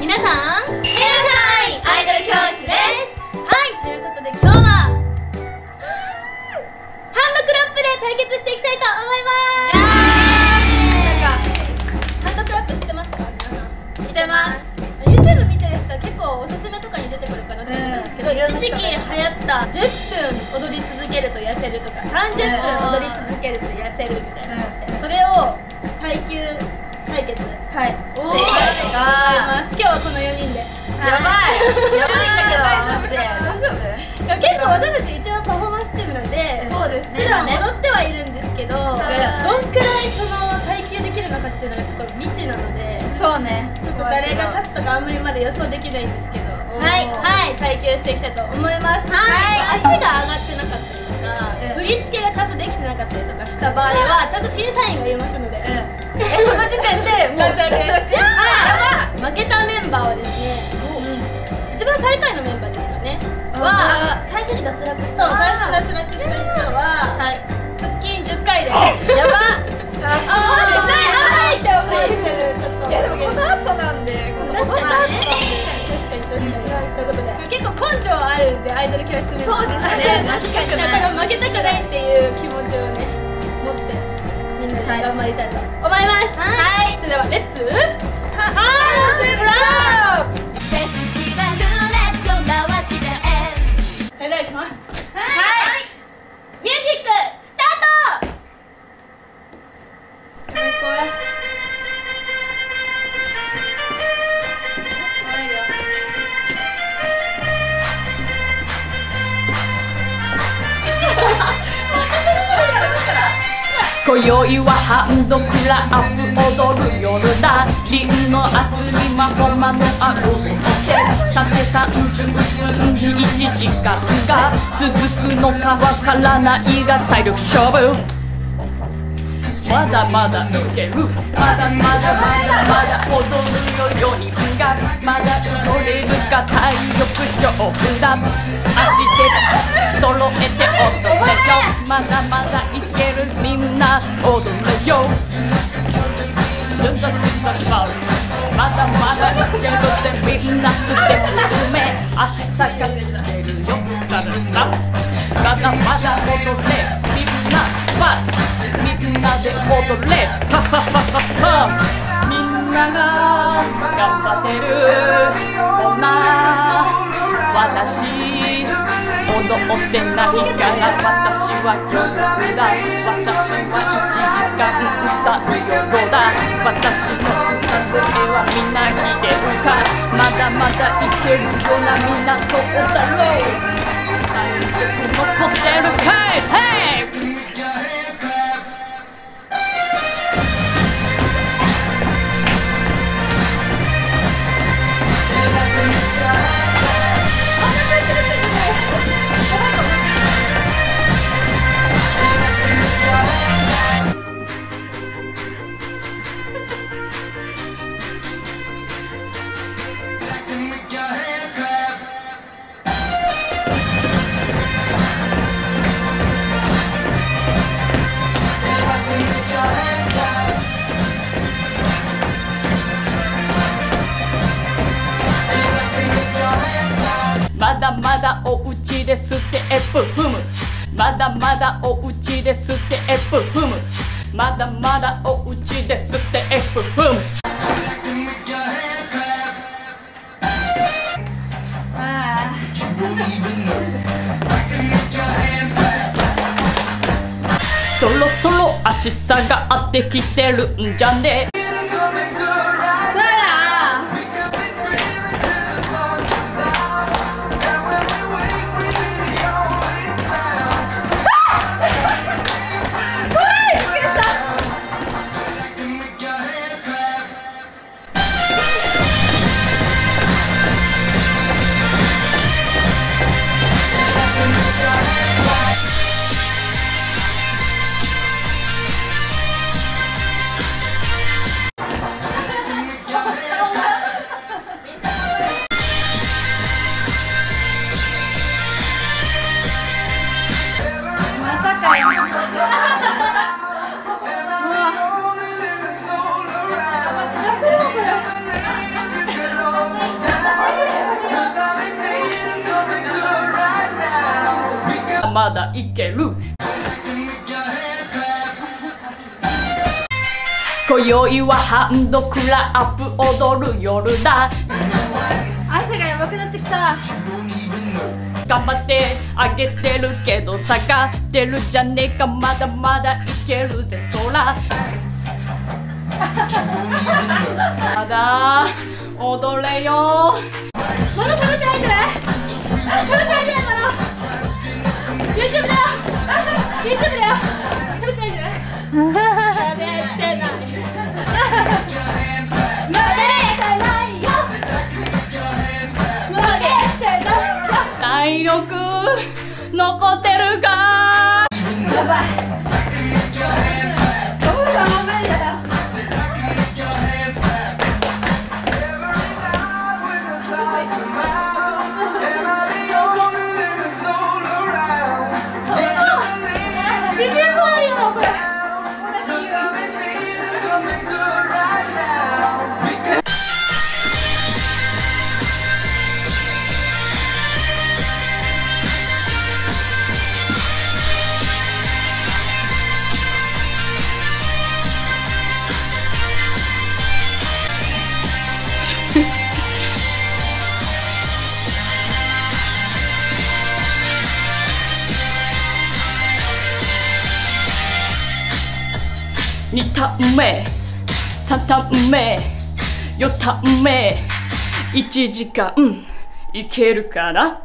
皆さんてます。YouTube 見てる人は結構おすすめとかに出てくるかなと思うんですけど、うん一時期流行った10分踊り続けると痩せるとか30分踊り続けると痩せるみたいなのって、それを耐久対決はい。をしていきたいと思いまます。今日はこの4人で。すやばい。やばいんだけど 大丈夫。結構私たち一応パフォーマンスチームなんでそうですね。普段踊ってはいるんですけど、どんくらいその耐久できるのかっていうのがちょっと未知なのでそうね。ちょっと誰が勝つとかあんまりまだ予想できないんですけど。はい。はい耐久していきたいと思います。はい。足が上がってなかったりとか、うん。振り付けがちゃんとできてなかったりとかした場合はちゃんと審査員がいますので、うん。えその時点でもう脱落はい負けたメンバーはですね一番最下位のメンバーですかね。はば最初に脱落しそう最初に脱落した人ははい。腹筋10回で。すやば。あーって思ってるちょっといやでもこの後なんでこの確かに確かに確かに。ということで結構根性あるんでアイドル教室メンバーそうですね。確かに。だから負けたくないっていう今宵はハンドクラップ踊る夜だ。銀の厚み魔法魔のあるってさて30分に1時間が続くのかわからないが体力勝負。まだまだ抜けるまだまだまだまだ踊るよ4人がまだ踊れるか体力勝負だ足で揃えて踊れよまだまだいけるみんな踊れよまだまだいけるぜみんなステップ目足下がってるよラララまだまだ踊れみんなはみんなで踊れハハハハハみんなが頑張ってるこんな私踊ってない。から私は夜だ私は1時間歌う夜だ私の歌声はみんな聞い。てるかまだまだい。けるようなみんなどうだろう体力残ってるかいでステップ踏むまだまだおうちでステップ踏むまだまだおうちでステップ踏むあ そろそろ足下がってきてるんじゃねまだいける。今宵はハンドクラップ踊る夜だ。汗がやばくなってきた。頑張ってあげてるけど下がってるじゃねえか。まだまだいけるぜ空まだ踊れよ。まだ喋ってないんじゃない2タン目3ターン目4ターン目1時間いけるかな？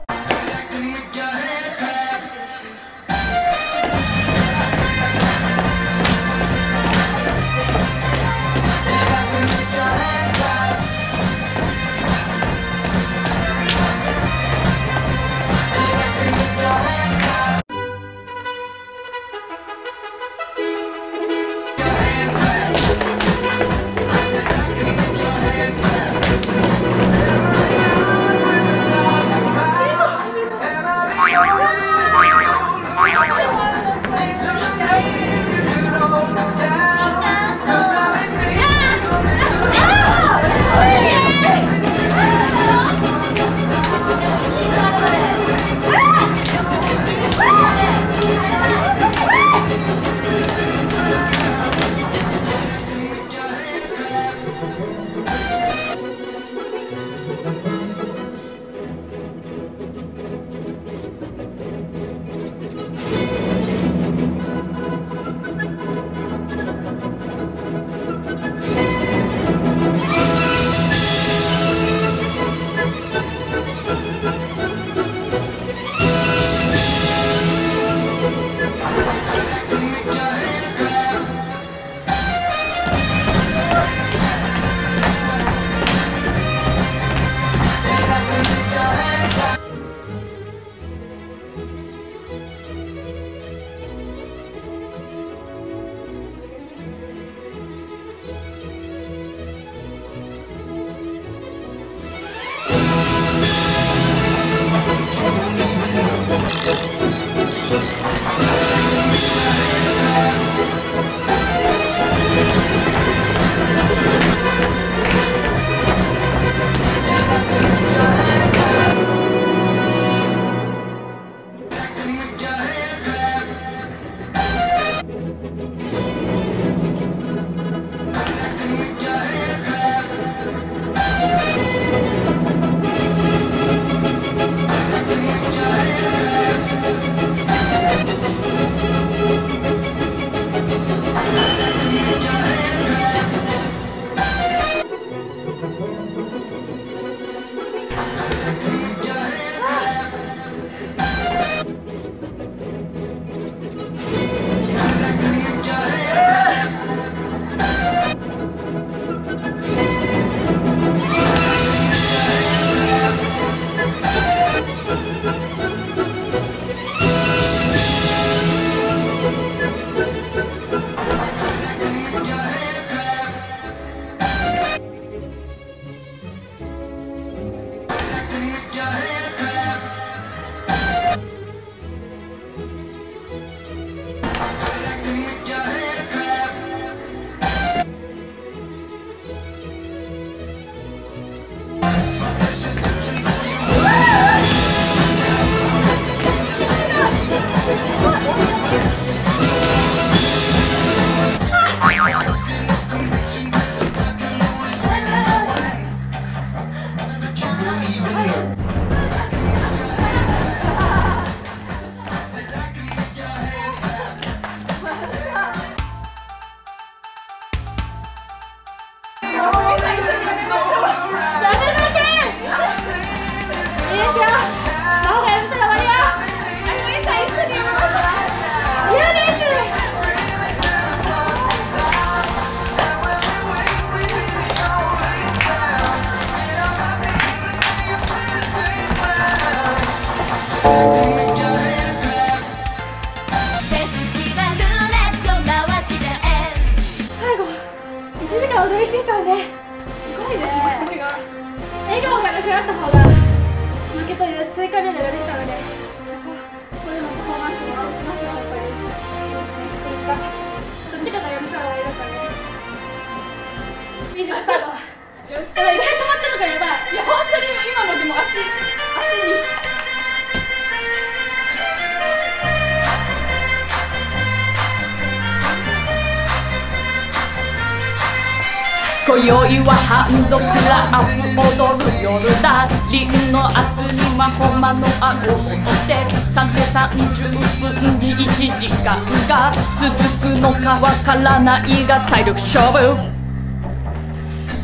今宵はハンドクラップ踊る夜だ凛の厚に魔法魔の顎を取って3手30分に1時間が続くのかわからないが体力勝負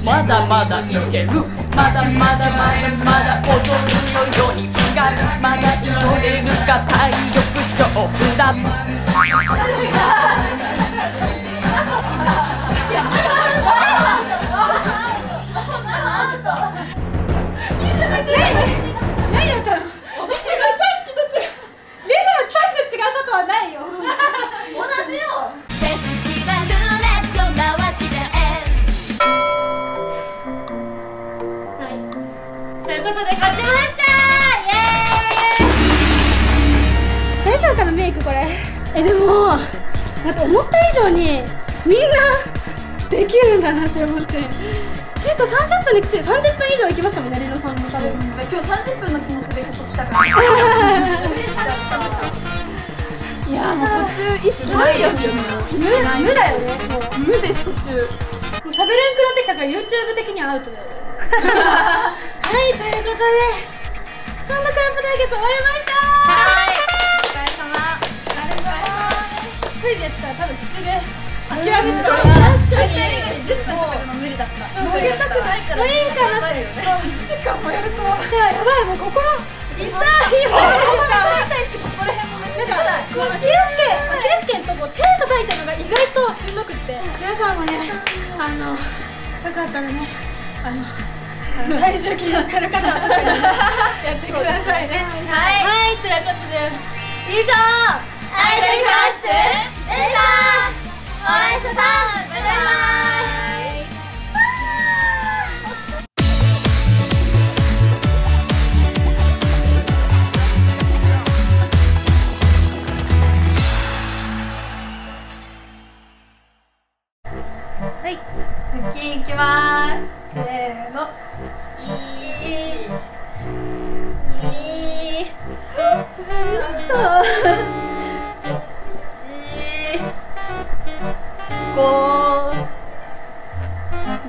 まだまだいけるまだまだまだまだ踊るのよ4人がまだ祈れるか体力勝負だ。か思った以上にみんなできるんだなって思って。結構30分で来て30分以上行きましたもんねリロさんも多分今日30分の気持ちでここ来たから。いやもう途中意識ないですよね。無無だよねもう。無です途中。もう喋れんくなってきたから YouTube 的にはアウトだよ。はいということでハンドクラップ対決終わりましたクイズやってたら多分途中で諦めてたそう確かに絶対に10分とかでも無理だったもうやりたくないからいいかなって。1時間もやるとややばいもう心痛いよここめっちゃ痛いしここら辺もめっちゃ痛いこうキレス腱アキレス腱とこう手叩いたのが意外としんどくって。皆さんもねあのよかったらねあのあの体重気にして。る方はやって。くださいねはいはいということで以上アイドル教室でした。お会いしましょうバイバイ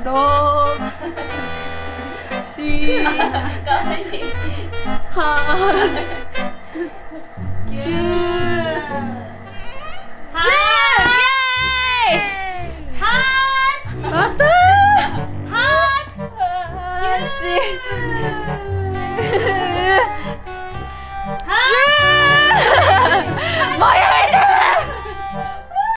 六七八九十た